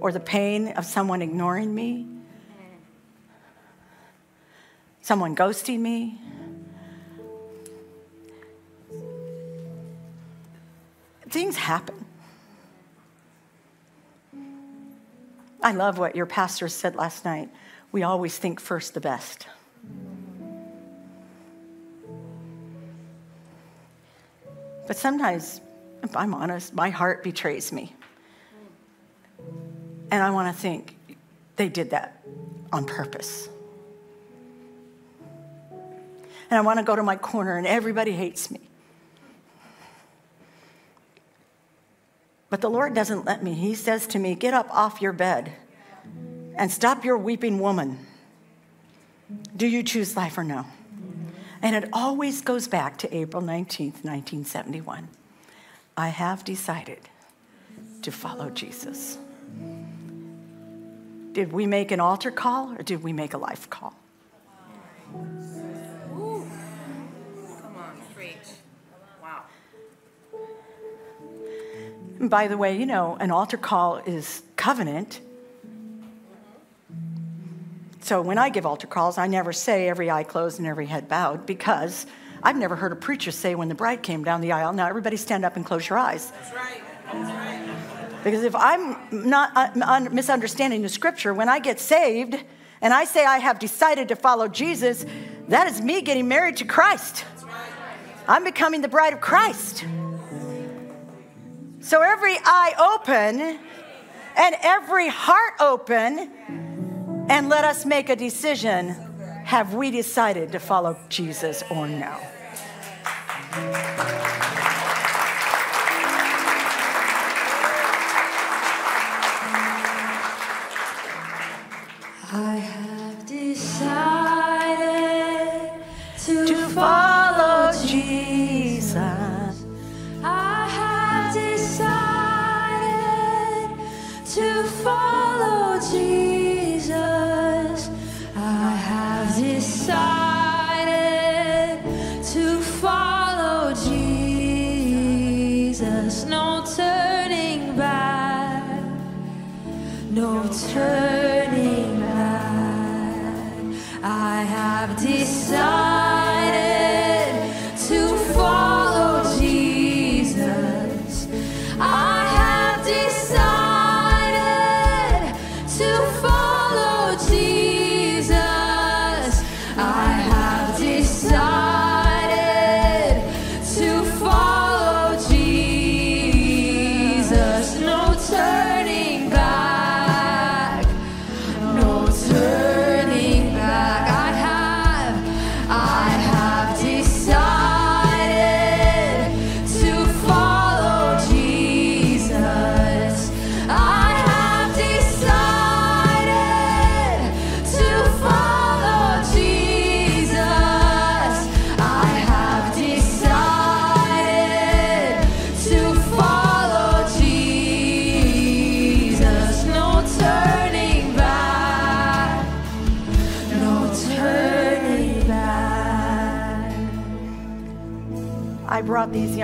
A: or the pain of someone ignoring me, someone ghosting me, things happen. I love what your pastor said last night. We always think first the best. But sometimes, if I'm honest, my heart betrays me. And I want to think they did that on purpose. And I want to go to my corner and everybody hates me. But the Lord doesn't let me. He says to me, Get up off your bed and stop your weeping woman. Do you choose life or no? And it always goes back to April 19th, 1971. I have decided to follow Jesus. Did we make an altar call or did we make a life call? By the way, you know, an altar call is covenant. So when I give altar calls, I never say every eye closed and every head bowed because I've never heard a preacher say when the bride came down the aisle, now everybody stand up and close your eyes. That's right. That's right. Because if I'm not uh, misunderstanding the scripture, when I get saved and I say I have decided to follow Jesus, that is me getting married to Christ. I'm becoming the bride of Christ. So every eye open and every heart open, and let us make a decision. Have we decided to follow Jesus or no?
B: I have decided to, to follow Jesus. Decided to follow Jesus. No turning back. No turning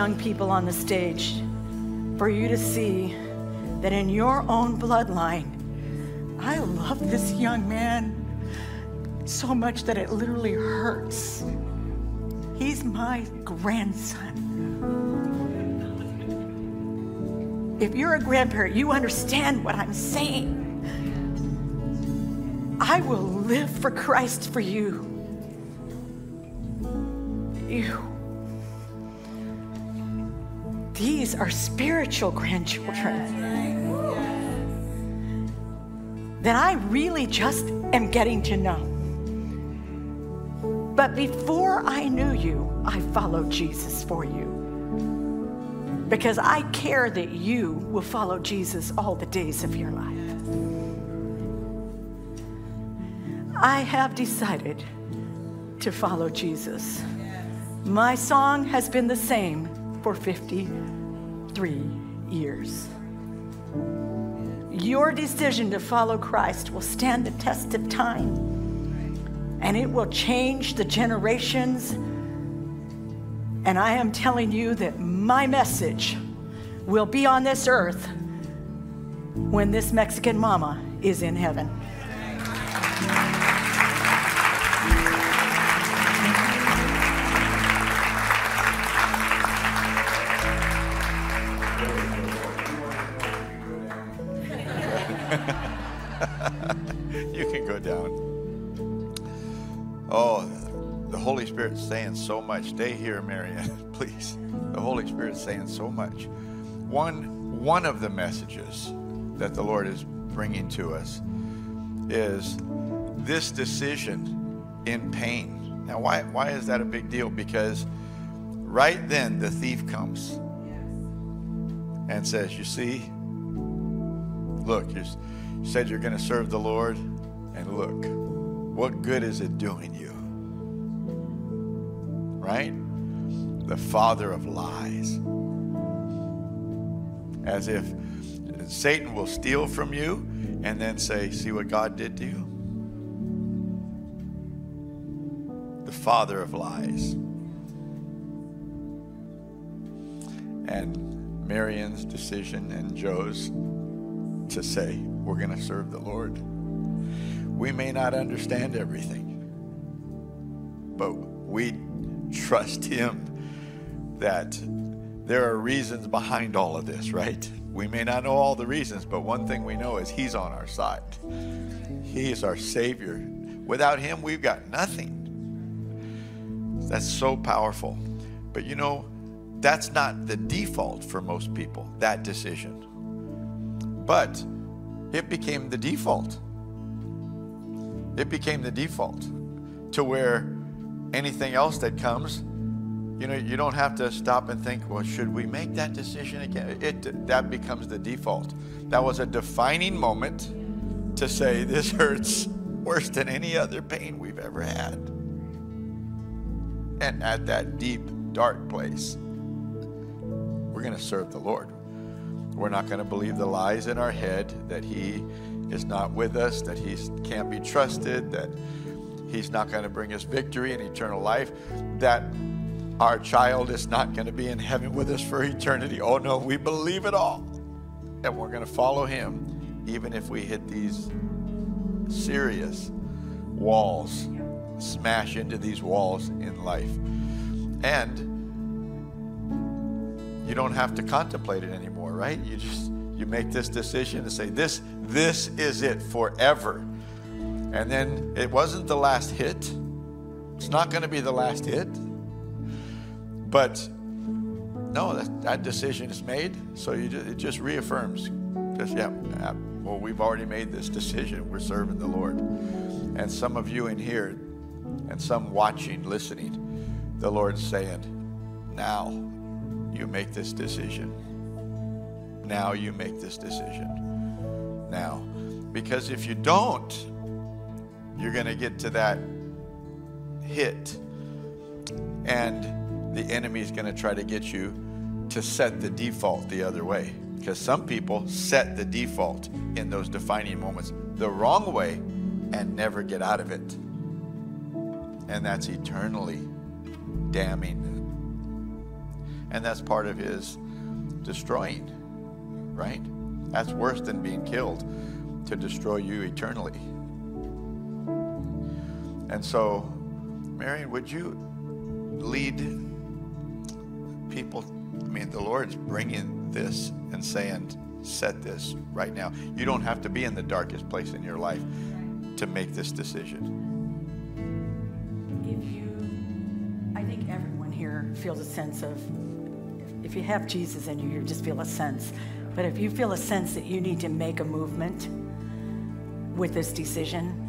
A: young people on the stage for you to see that in your own bloodline, I love this young man so much that it literally hurts. He's my grandson. If you're a grandparent, you understand what I'm saying. I will live for Christ for you. You. These are spiritual grandchildren that I really just am getting to know. But before I knew you, I followed Jesus for you. Because I care that you will follow Jesus all the days of your life. I have decided to follow Jesus. My song has been the same for 53 years. Your decision to follow Christ will stand the test of time and it will change the generations. And I am telling you that my message will be on this earth when this Mexican mama is in heaven.
C: So much. Stay here, Marion, <laughs> please. The Holy Spirit's saying so much. One, one of the messages that the Lord is bringing to us is this decision in pain. Now, why, why is that a big deal? Because right then the thief comes and says, You see, look, you said you're going to serve the Lord, and look, what good is it doing you? Right? The father of lies. As if Satan will steal from you and then say, See what God did to you? The father of lies. And Marion's decision and Joe's to say, We're going to serve the Lord. We may not understand everything, but we trust Him that there are reasons behind all of this, right? We may not know all the reasons, but one thing we know is He's on our side. He is our Savior. Without Him, we've got nothing. That's so powerful. But you know, that's not the default for most people, that decision. But it became the default. It became the default to where anything else that comes, you know, you don't have to stop and think, well, should we make that decision again? It that becomes the default. That was a defining moment to say this hurts worse than any other pain we've ever had. And at that deep, dark place, we're going to serve the Lord. We're not going to believe the lies in our head that He is not with us, that He can't be trusted, that He's not going to bring us victory and eternal life, that our child is not going to be in heaven with us for eternity. Oh no, we believe it all. And we're going to follow Him even if we hit these serious walls, smash into these walls in life. And you don't have to contemplate it anymore, right? You just you make this decision to say this this is it forever. And then it wasn't the last hit. It's not going to be the last hit. But no, that, that decision is made. So you just, it just reaffirms. Just yeah, yeah, well, we've already made this decision. We're serving the Lord. And some of you in here, and some watching, listening, the Lord's saying, now you make this decision. Now you make this decision. Now. Because if you don't, you're going to get to that hit. And the enemy is going to try to get you to set the default the other way. Because some people set the default in those defining moments the wrong way and never get out of it. And that's eternally damning. And that's part of his destroying, right? That's worse than being killed, to destroy you eternally. And so, Marion, would you lead people? I mean, the Lord's bringing this and saying, set this right now. You don't have to be in the darkest place in your life to make this decision.
A: If you, I think everyone here feels a sense of, if you have Jesus in you, you just feel a sense. But if you feel a sense that you need to make a movement with this decision,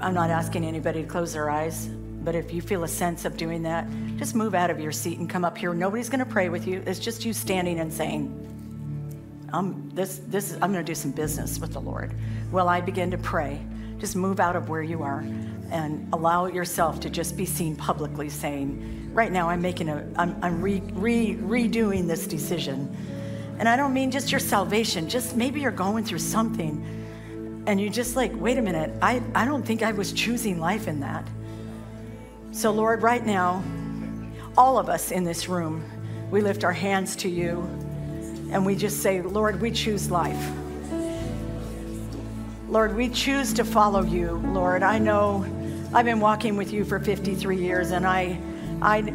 A: I'm not asking anybody to close their eyes, but if you feel a sense of doing that, just move out of your seat and come up here. Nobody's going to pray with you. It's just you standing and saying, I'm, this, this, I'm going to do some business with the Lord. Well, I begin to pray. Just move out of where you are and allow yourself to just be seen publicly saying, right now I'm making a, I'm, I'm re, re, redoing this decision. And I don't mean just your salvation, just maybe you're going through something and you just like, wait a minute, I, I don't think I was choosing life in that. So, Lord, right now, all of us in this room, we lift our hands to you and we just say, Lord, we choose life. Lord, we choose to follow you, Lord. I know I've been walking with you for 53 years and I, I,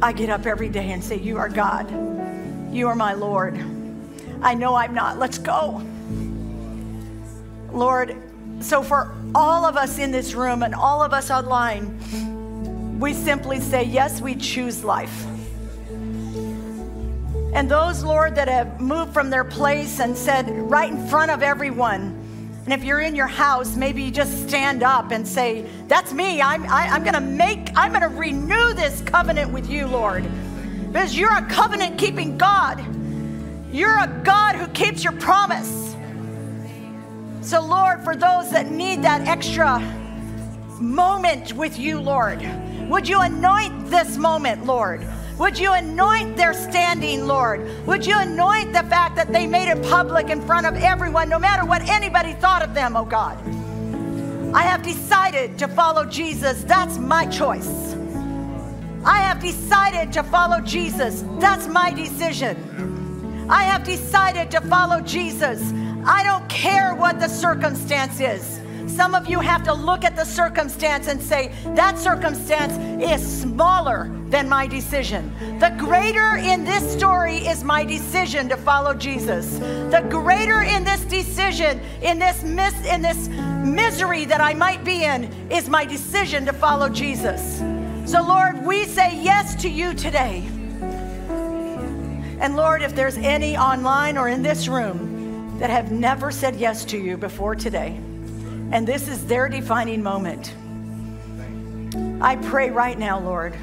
A: I get up every day and say, You are God. You are my Lord. I know I'm not. Let's go. Lord, so for all of us in this room and all of us online, we simply say, Yes, we choose life. And those, Lord, that have moved from their place and said right in front of everyone, and if you're in your house, maybe just stand up and say, That's me. I'm, I, am i am going to make, I'm going to renew this covenant with you, Lord. Because you're a covenant keeping God. You're a God who keeps your promise. So, Lord, for those that need that extra moment with you, Lord, would you anoint this moment, Lord? Would you anoint their standing, Lord? Would you anoint the fact that they made it public in front of everyone, no matter what anybody thought of them, oh God? I have decided to follow Jesus. That's my choice. I have decided to follow Jesus. That's my decision. I have decided to follow Jesus. I don't care what the circumstance is. Some of you have to look at the circumstance and say, that circumstance is smaller than my decision. The greater in this story is my decision to follow Jesus. The greater in this decision, in this mis- in this misery that I might be in, is my decision to follow Jesus. So Lord, we say yes to you today. And Lord, if there's any online or in this room that have never said yes to you before today, and this is their defining moment. I pray right now, Lord,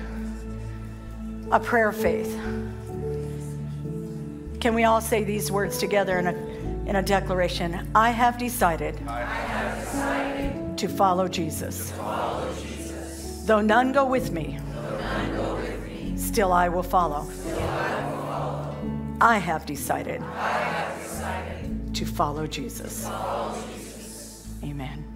A: a prayer of faith. Can we all say these words together in a, in a declaration? I have decided, I have decided to, follow Jesus. to follow Jesus. Though none go with me, go with me still, I will follow. still I will follow. I have decided, I have decided to follow Jesus. Follow Jesus. Amen.